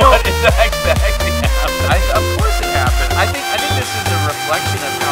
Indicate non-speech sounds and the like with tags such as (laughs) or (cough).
what is (laughs) exactly happened? I, of course it happened. I think I think this is a reflection of